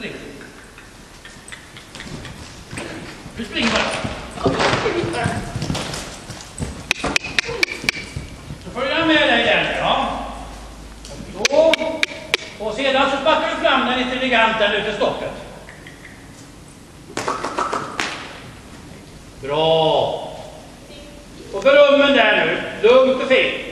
spring. Du springer bara. Så följer han med dig där ja. Så. Och sedan så backar du fram den lite elegant där ute stoppet. Bra. Och berömmen där nu. Lugnt och fint.